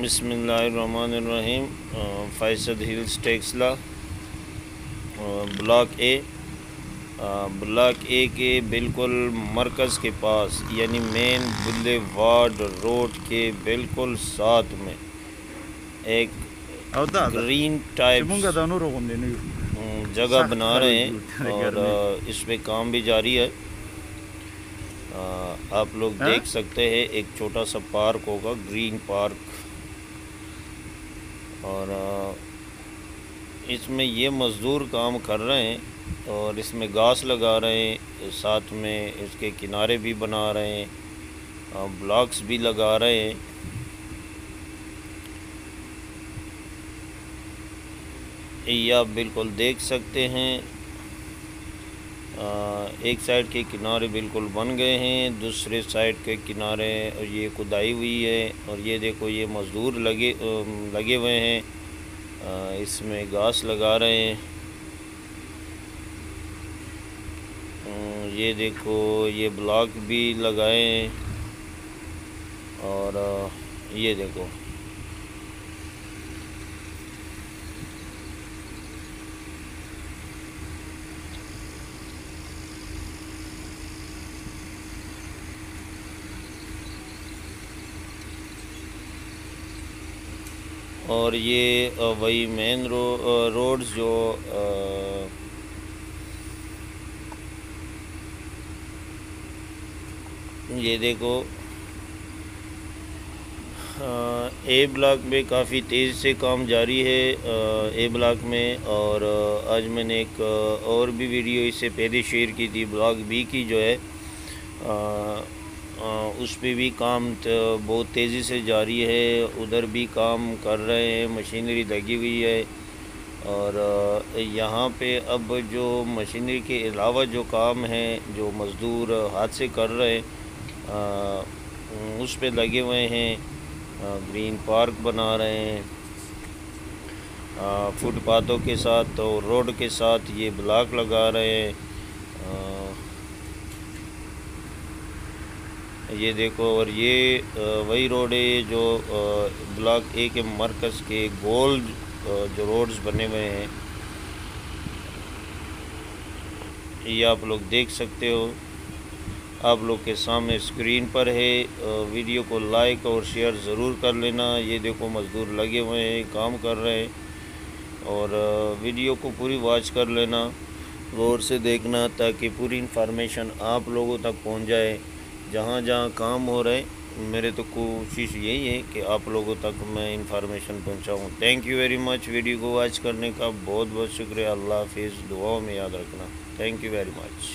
बसमीम फैसद Hills Taxila block A block A के बिल्कुल मरकज़ के पास यानी मेन बुल्ले वार्ड रोड के बिल्कुल साथ में एक ग्रीन टाइप जगह बना रहे हैं और इस पर काम भी जारी है। आप लोग हाँ? देख सकते हैं एक छोटा सा पार्क होगा ग्रीन पार्क। और इसमें ये मज़दूर काम कर रहे हैं और इसमें घास लगा रहे हैं, साथ में इसके किनारे भी बना रहे हैं ब्लॉक्स भी लगा रहे हैं। ये आप बिल्कुल देख सकते हैं। एक साइड के किनारे बिल्कुल बन गए हैं, दूसरे साइड के किनारे ये खुदाई हुई है और ये देखो ये मज़दूर लगे लगे हुए हैं इसमें घास लगा रहे हैं। ये देखो ये ब्लॉक भी लगाए और ये देखो। और ये वही मेन रो रोड्स जो ये देखो ए ब्लॉक में काफ़ी तेज़ से काम जारी है ए ब्लॉक में और आज मैंने एक और भी वीडियो इससे पहले शेयर की थी ब्लॉक बी की जो है उस पर भी काम बहुत तेज़ी से जारी है। उधर भी काम कर रहे हैं, मशीनरी लगी हुई है। और यहाँ पे अब जो मशीनरी के अलावा जो काम है, जो मज़दूर हाथ से कर रहे हैं उस पे लगे हुए हैं। ग्रीन पार्क बना रहे हैं। फुटपाथों के साथ और रोड के साथ ये ब्लॉक लगा रहे हैं। ये देखो, और ये वही रोड है जो ब्लॉक ए के मरकज़ के गोल्ड जो रोड्स बने हुए हैं। ये आप लोग देख सकते हो। आप लोग के सामने स्क्रीन पर है वीडियो को लाइक और शेयर ज़रूर कर लेना। ये देखो, मज़दूर लगे हुए हैं, काम कर रहे हैं, और वीडियो को पूरी वॉच कर लेना, गौर से देखना, ताकि पूरी इन्फॉर्मेशन आप लोगों तक पहुँच जाए। जहाँ जहाँ काम हो रहे, मेरे तो कोशिश यही है कि आप लोगों तक मैं information पहुँचाऊँ। Thank you very much video को वॉच करने का बहुत बहुत शुक्रिया। अल्लाह हाफिज़। दुआओं में याद रखना। Thank you very much